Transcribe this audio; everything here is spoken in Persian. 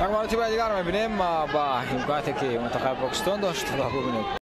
رقم تیم دیگر می‌بینیم با حمایت که منتخب پاکستان داشت و ببینید